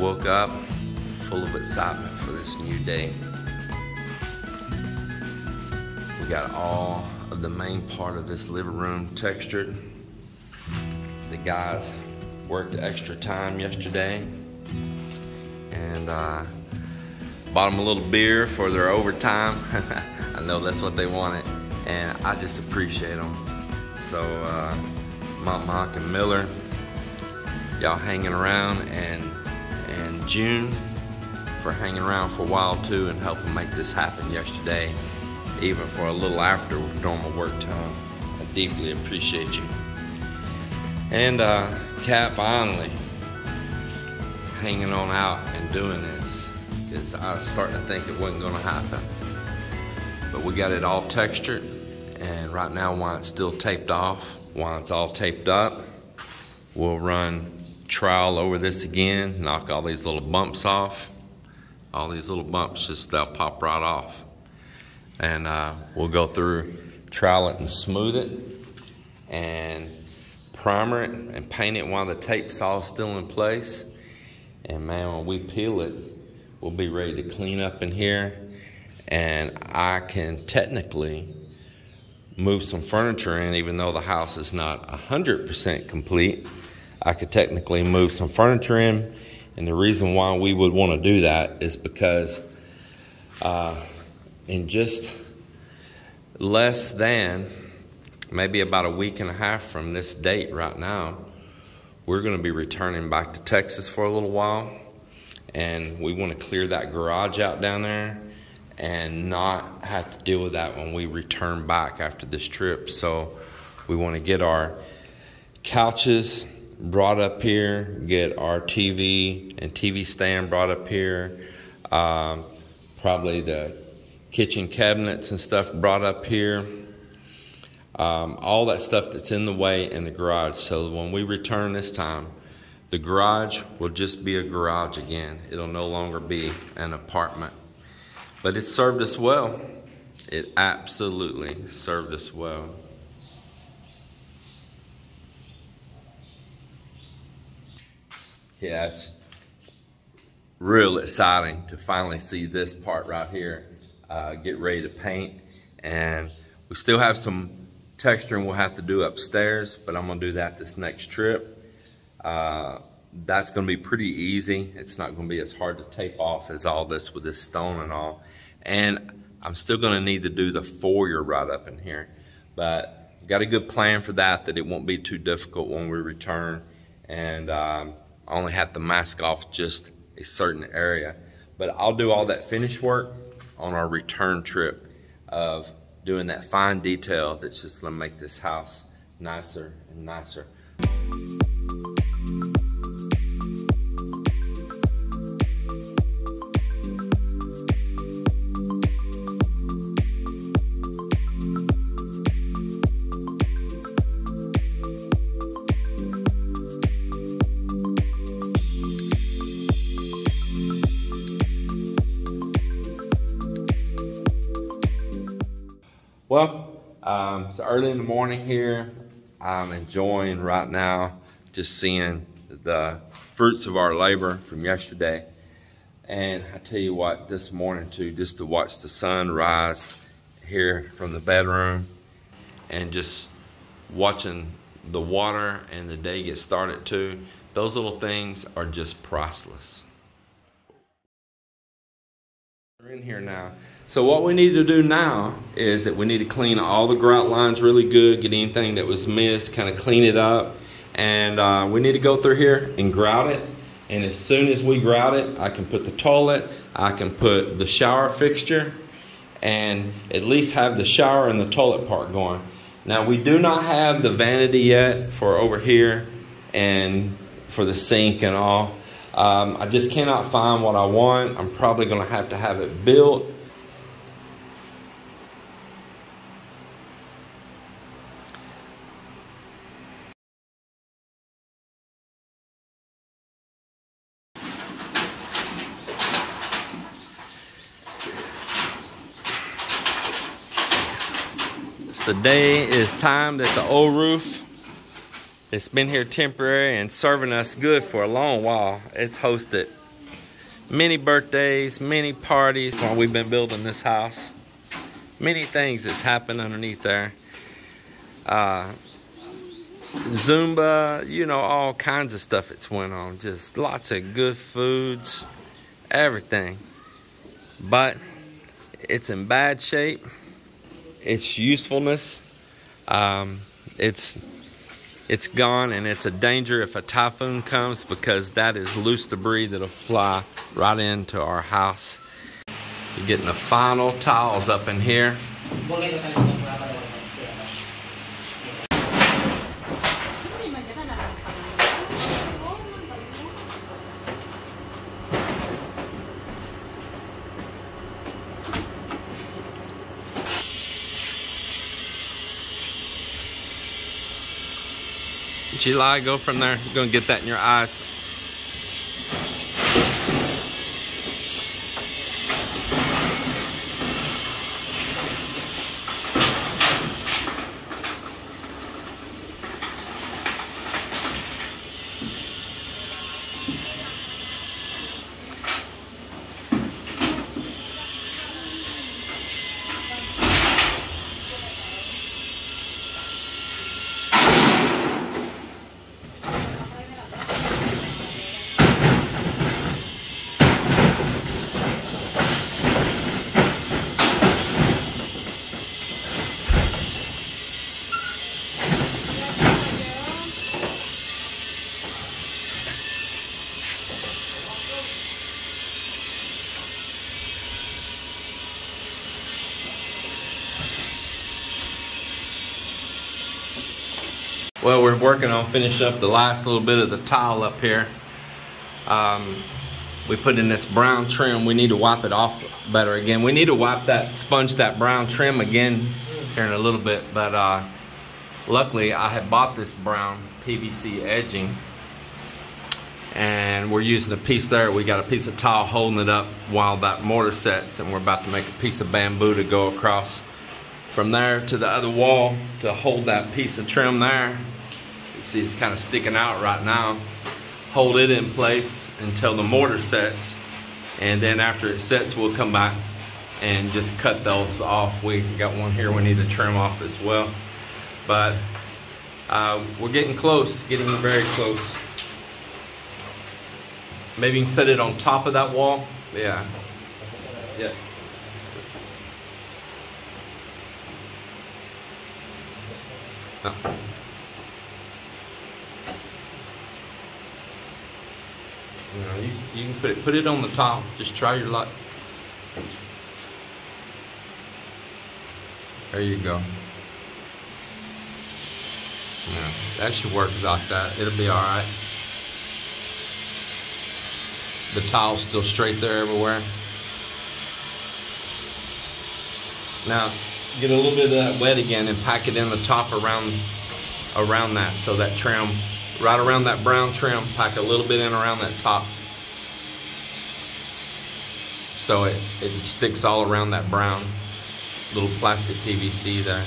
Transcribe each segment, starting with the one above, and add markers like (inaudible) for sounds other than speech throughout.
Woke up full of excitement for this new day. We got all of the main part of this living room textured. The guys worked extra time yesterday and uh, bought them a little beer for their overtime. (laughs) I know that's what they wanted and I just appreciate them. So, uh, Mont and Miller, y'all hanging around, and June for hanging around for a while too and helping make this happen yesterday, even for a little after normal work time. I deeply appreciate you. And uh, Cat finally hanging on out and doing this because I was starting to think it wasn't going to happen. But we got it all textured and right now while it's still taped off, while it's all taped up, we'll run trowel over this again, knock all these little bumps off. All these little bumps, just they'll pop right off. And uh, we'll go through, trowel it and smooth it, and primer it and paint it while the tape's all still in place. And man, when we peel it, we'll be ready to clean up in here. And I can technically move some furniture in, even though the house is not 100% complete. I could technically move some furniture in. And the reason why we would want to do that is because uh, in just less than maybe about a week and a half from this date right now, we're going to be returning back to Texas for a little while. And we want to clear that garage out down there and not have to deal with that when we return back after this trip. So we want to get our couches brought up here, get our TV and TV stand brought up here, um, probably the kitchen cabinets and stuff brought up here. Um, all that stuff that's in the way in the garage. So when we return this time, the garage will just be a garage again. It'll no longer be an apartment. But it served us well. It absolutely served us well. Yeah, it's real exciting to finally see this part right here uh, get ready to paint. And we still have some texturing we'll have to do upstairs, but I'm gonna do that this next trip. Uh, that's going to be pretty easy. It's not going to be as hard to tape off as all this with this stone and all. And I'm still going to need to do the foyer right up in here. But got a good plan for that, that it won't be too difficult when we return. And um, I only have to mask off just a certain area. But I'll do all that finish work on our return trip of doing that fine detail that's just to make this house nicer and nicer. Well, um, it's early in the morning here. I'm enjoying right now just seeing the fruits of our labor from yesterday. And I tell you what, this morning too, just to watch the sun rise here from the bedroom and just watching the water and the day get started too, those little things are just priceless. We're in here now. So what we need to do now is that we need to clean all the grout lines really good, get anything that was missed, kind of clean it up. And uh, we need to go through here and grout it. And as soon as we grout it, I can put the toilet, I can put the shower fixture, and at least have the shower and the toilet part going. Now we do not have the vanity yet for over here and for the sink and all. Um, I just cannot find what I want. I'm probably going to have to have it built. Today is time that the old roof it's been here temporary and serving us good for a long while. It's hosted many birthdays, many parties while we've been building this house. Many things that's happened underneath there. Uh, Zumba, you know, all kinds of stuff that's went on. Just lots of good foods, everything. But it's in bad shape. Its usefulness, um, it's it's gone and it's a danger if a typhoon comes because that is loose debris that'll fly right into our house. So getting the final tiles up in here. July, go from there. You're gonna get that in your eyes. Well, we're working on finishing up the last little bit of the tile up here. Um, we put in this brown trim. We need to wipe it off better again. We need to wipe that, sponge that brown trim again here in a little bit. But uh, luckily, I had bought this brown PVC edging. And we're using a piece there. We got a piece of tile holding it up while that mortar sets. And we're about to make a piece of bamboo to go across from there to the other wall to hold that piece of trim there. You see it's kind of sticking out right now. Hold it in place until the mortar sets. And then after it sets, we'll come back and just cut those off. We got one here we need to trim off as well. But uh, we're getting close, getting very close. Maybe you can set it on top of that wall. Yeah. Yeah. You know, you, you can put it put it on the top. Just try your luck. There you go. Yeah, that should work like that. It'll be all right. The tile's still straight there everywhere. Now, get a little bit of that wet again and pack it in the top around around that. So that trim right around that brown trim pack a little bit in around that top. So it, it sticks all around that brown little plastic PVC there.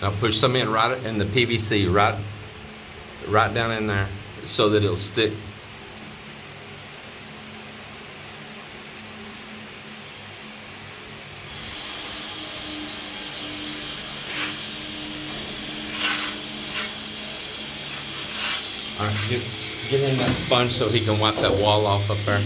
Now push some in right in the PVC right right down in there so that it'll stick. All right, get, get in that sponge so he can wipe that wall off up there.